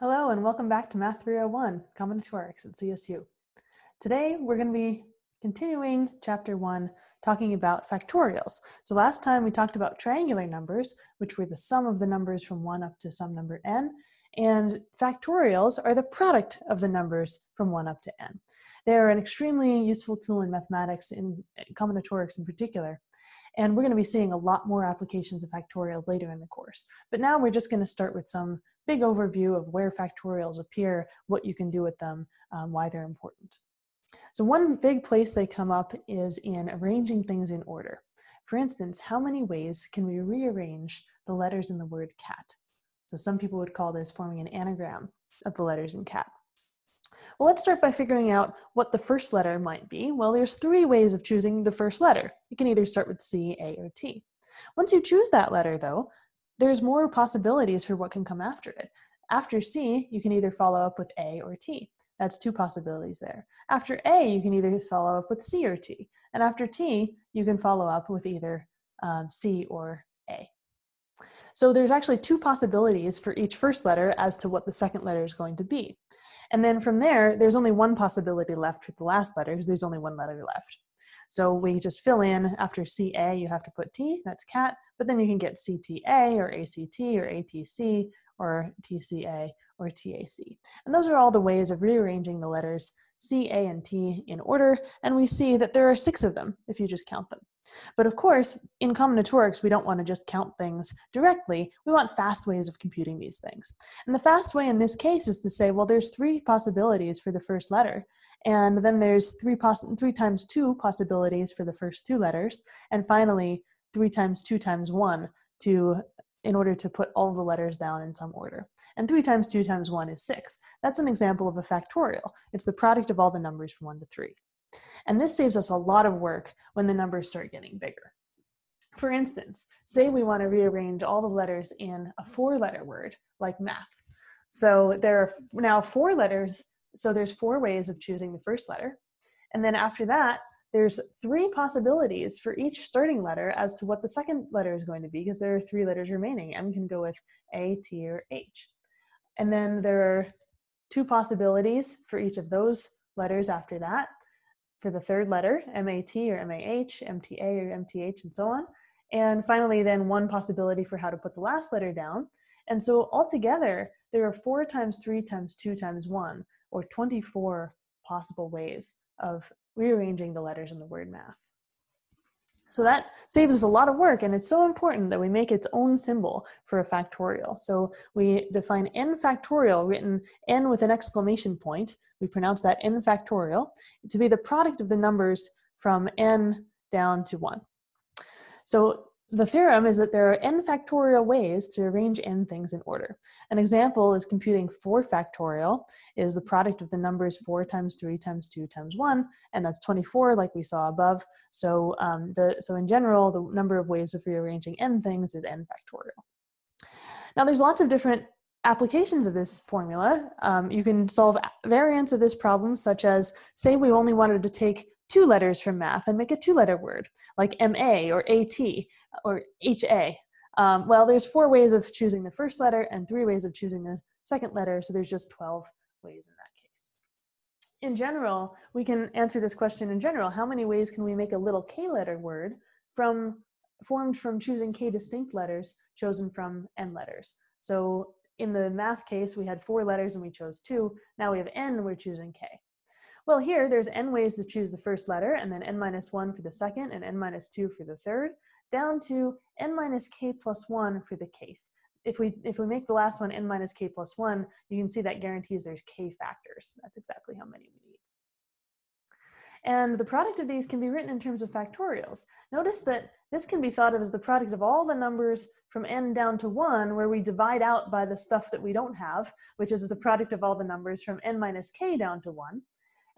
Hello and welcome back to Math 301, Combinatorics at CSU. Today we're going to be continuing chapter one, talking about factorials. So last time we talked about triangular numbers, which were the sum of the numbers from one up to some number n, and factorials are the product of the numbers from one up to n. They are an extremely useful tool in mathematics, in combinatorics in particular, and we're going to be seeing a lot more applications of factorials later in the course. But now we're just going to start with some big overview of where factorials appear, what you can do with them, um, why they're important. So one big place they come up is in arranging things in order. For instance, how many ways can we rearrange the letters in the word cat? So some people would call this forming an anagram of the letters in cat. Well, let's start by figuring out what the first letter might be. Well, there's three ways of choosing the first letter. You can either start with C, A, or T. Once you choose that letter, though, there's more possibilities for what can come after it. After C, you can either follow up with A or T. That's two possibilities there. After A, you can either follow up with C or T. And after T, you can follow up with either um, C or A. So there's actually two possibilities for each first letter as to what the second letter is going to be. And then from there, there's only one possibility left with the last letter because there's only one letter left. So we just fill in after CA, you have to put T, that's cat, but then you can get CTA or ACT or ATC or TCA or TAC. And those are all the ways of rearranging the letters C, A, and T in order, and we see that there are six of them if you just count them. But of course, in combinatorics, we don't want to just count things directly. We want fast ways of computing these things. And the fast way in this case is to say, well, there's three possibilities for the first letter. And then there's three, poss- three times two possibilities for the first two letters. And finally, three times two times one to in order to put all the letters down in some order. And 3 times 2 times 1 is 6. That's an example of a factorial. It's the product of all the numbers from 1 to 3. And this saves us a lot of work when the numbers start getting bigger. For instance, say we want to rearrange all the letters in a four-letter word, like math. So there are now four letters so there's four ways of choosing the first letter. And then after that, there's three possibilities for each starting letter as to what the second letter is going to be because there are three letters remaining. M can go with A, T, or H. And then there are two possibilities for each of those letters after that. For the third letter, MAT or MAH, MTA or MTH, and so on. And finally, then one possibility for how to put the last letter down. And so altogether, there are four times three times two times one or 24 possible ways of rearranging the letters in the word math. So that saves us a lot of work, and it's so important that we make its own symbol for a factorial. So we define n factorial, written n with an exclamation point. We pronounce that n factorial to be the product of the numbers from n down to 1. So the theorem is that there are n factorial ways to arrange n things in order. An example is computing 4 factorial is the product of the numbers 4 times 3 times 2 times 1, and that's 24 like we saw above. So, um, the, so in general, the number of ways of rearranging n things is n factorial. Now there's lots of different applications of this formula. Um, you can solve variants of this problem such as, say we only wanted to take two letters from math and make a two letter word like MA or AT or HA. Um, well, there's four ways of choosing the first letter and three ways of choosing the second letter, so there's just 12 ways in that case. In general, we can answer this question in general. How many ways can we make a little k letter word from formed from choosing k distinct letters chosen from n letters? So in the math case, we had four letters and we chose two. Now we have n, we're choosing k. Well, here there's n ways to choose the first letter, and then n minus 1 for the second, and n minus 2 for the third, down to n minus k plus 1 for the kth. If we, if we make the last one n minus k plus 1, you can see that guarantees there's k factors. That's exactly how many we need. And the product of these can be written in terms of factorials. Notice that this can be thought of as the product of all the numbers from n down to 1, where we divide out by the stuff that we don't have, which is the product of all the numbers from n minus k down to 1.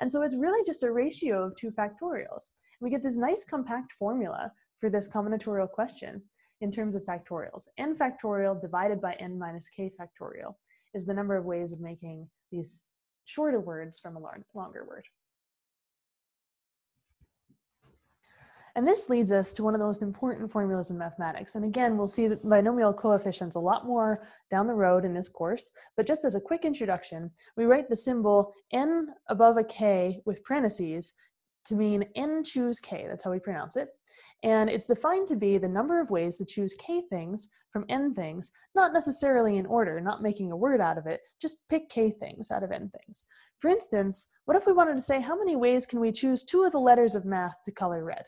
And so it's really just a ratio of two factorials. We get this nice compact formula for this combinatorial question in terms of factorials. n factorial divided by n minus k factorial is the number of ways of making these shorter words from a longer word. And this leads us to one of the most important formulas in mathematics. And again, we'll see binomial coefficients a lot more down the road in this course. But just as a quick introduction, we write the symbol n above a k with parentheses to mean n choose k. That's how we pronounce it. And it's defined to be the number of ways to choose k things from n things, not necessarily in order, not making a word out of it, just pick k things out of n things. For instance, what if we wanted to say how many ways can we choose two of the letters of math to color red?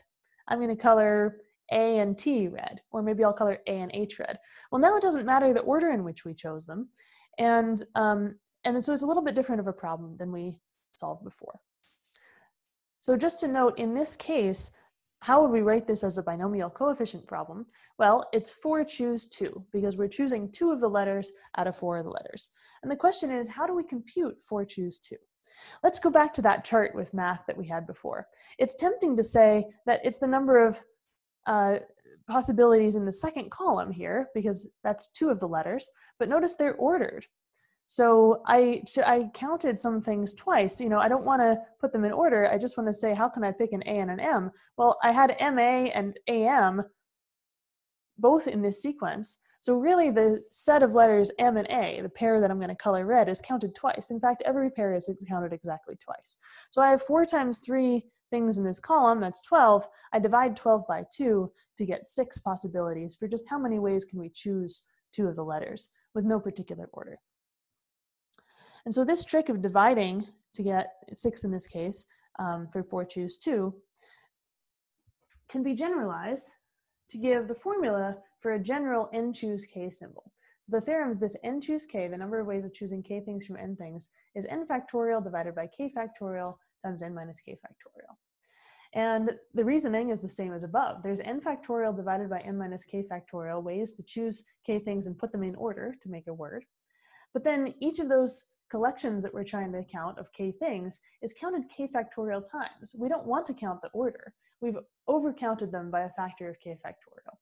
I'm going to color A and T red, or maybe I'll color A and H red. Well, now it doesn't matter the order in which we chose them. And, um, and so it's a little bit different of a problem than we solved before. So just to note, in this case, how would we write this as a binomial coefficient problem? Well, it's 4 choose 2, because we're choosing two of the letters out of four of the letters. And the question is, how do we compute 4 choose 2? Let's go back to that chart with math that we had before. It's tempting to say that it's the number of uh, possibilities in the second column here, because that's two of the letters, but notice they're ordered. So I, I counted some things twice. You know, I don't want to put them in order. I just want to say, how can I pick an A and an M? Well, I had MA and AM both in this sequence. So really the set of letters M and A, the pair that I'm going to color red, is counted twice. In fact, every pair is counted exactly twice. So I have 4 times 3 things in this column, that's 12. I divide 12 by 2 to get 6 possibilities for just how many ways can we choose two of the letters with no particular order. And so this trick of dividing to get six in this case um, for four choose two can be generalized to give the formula for a general n choose k symbol. So the theorem is this n choose k, the number of ways of choosing k things from n things, is n factorial divided by k factorial times n minus k factorial. And the reasoning is the same as above. There's n factorial divided by n minus k factorial ways to choose k things and put them in order to make a word. But then each of those collections that we're trying to count of k things is counted k factorial times. We don't want to count the order. We've overcounted them by a factor of k factorial.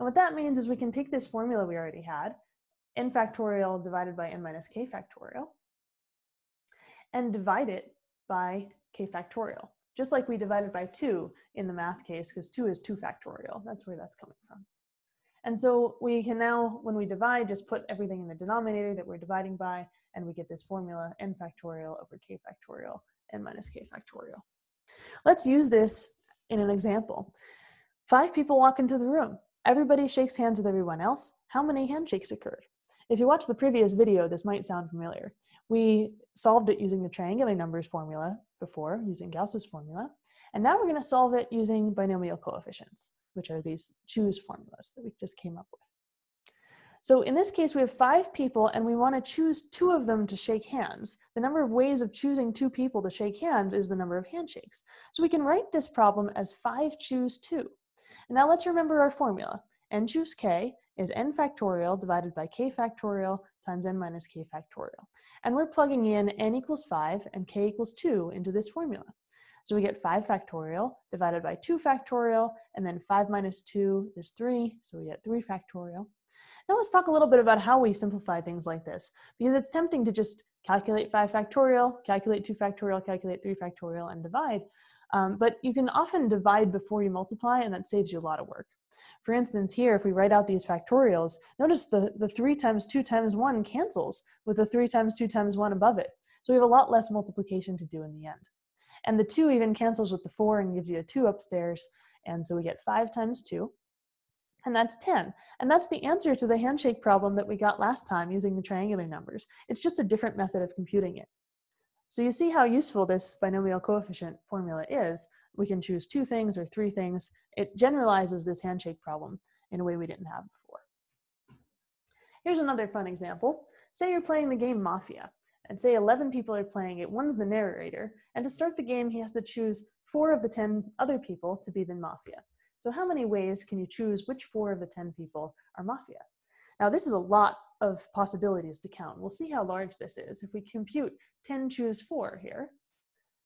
And what that means is we can take this formula we already had, n factorial divided by n minus k factorial, and divide it by k factorial, just like we divided by 2 in the math case, because 2 is 2 factorial. That's where that's coming from. And so we can now, when we divide, just put everything in the denominator that we're dividing by, and we get this formula n factorial over k factorial n minus k factorial. Let's use this in an example. Five people walk into the room. Everybody shakes hands with everyone else. How many handshakes occurred? If you watch the previous video, this might sound familiar. We solved it using the triangular numbers formula before, using Gauss's formula. And now we're going to solve it using binomial coefficients, which are these choose formulas that we just came up with. So in this case, we have five people and we want to choose two of them to shake hands. The number of ways of choosing two people to shake hands is the number of handshakes. So we can write this problem as five choose two. And now let's remember our formula. n choose k is n factorial divided by k factorial times n minus k factorial. And we're plugging in n equals 5 and k equals 2 into this formula. So we get 5 factorial divided by 2 factorial, and then 5 minus 2 is 3, so we get 3 factorial. Now let's talk a little bit about how we simplify things like this, because it's tempting to just calculate 5 factorial, calculate 2 factorial, calculate 3 factorial, and divide. Um, but you can often divide before you multiply, and that saves you a lot of work. For instance, here, if we write out these factorials, notice the, the 3 times 2 times 1 cancels with the 3 times 2 times 1 above it. So we have a lot less multiplication to do in the end. And the 2 even cancels with the 4 and gives you a 2 upstairs. And so we get 5 times 2 and that's 10. And that's the answer to the handshake problem that we got last time using the triangular numbers. It's just a different method of computing it. So you see how useful this binomial coefficient formula is. We can choose two things or three things. It generalizes this handshake problem in a way we didn't have before. Here's another fun example. Say you're playing the game Mafia, and say 11 people are playing it. One's the narrator, and to start the game, he has to choose four of the 10 other people to be the Mafia. So how many ways can you choose which four of the 10 people are mafia? Now this is a lot of possibilities to count. We'll see how large this is. If we compute 10 choose 4 here,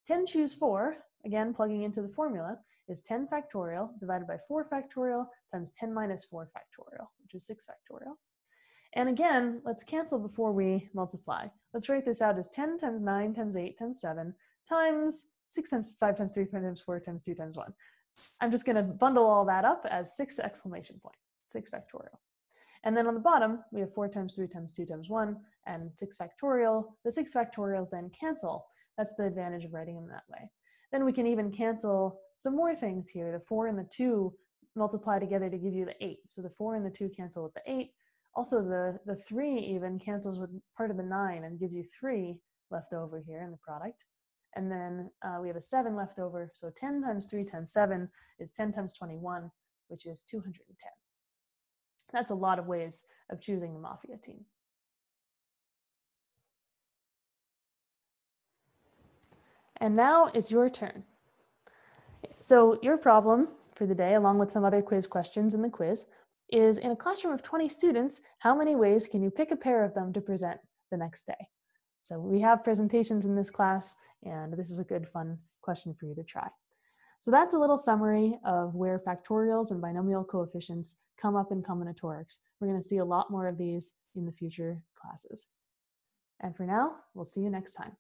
10 choose 4, again plugging into the formula, is 10 factorial divided by 4 factorial times 10 minus 4 factorial, which is 6 factorial. And again, let's cancel before we multiply. Let's write this out as 10 times 9 times 8 times 7 times 6 times 5 times 3 times 4 times 2 times 1. I'm just going to bundle all that up as 6 exclamation point, 6 factorial. And then on the bottom, we have 4 times 3 times 2 times 1 and 6 factorial. The 6 factorials then cancel. That's the advantage of writing them that way. Then we can even cancel some more things here. The 4 and the 2 multiply together to give you the 8. So the 4 and the 2 cancel with the 8. Also, the, the 3 even cancels with part of the 9 and gives you 3 left over here in the product. And then uh, we have a 7 left over. So 10 times 3 times 7 is 10 times 21, which is 210. That's a lot of ways of choosing the Mafia team. And now it's your turn. So your problem for the day, along with some other quiz questions in the quiz, is in a classroom of 20 students, how many ways can you pick a pair of them to present the next day? So we have presentations in this class, and this is a good fun question for you to try. So that's a little summary of where factorials and binomial coefficients come up in combinatorics. We're going to see a lot more of these in the future classes. And for now, we'll see you next time.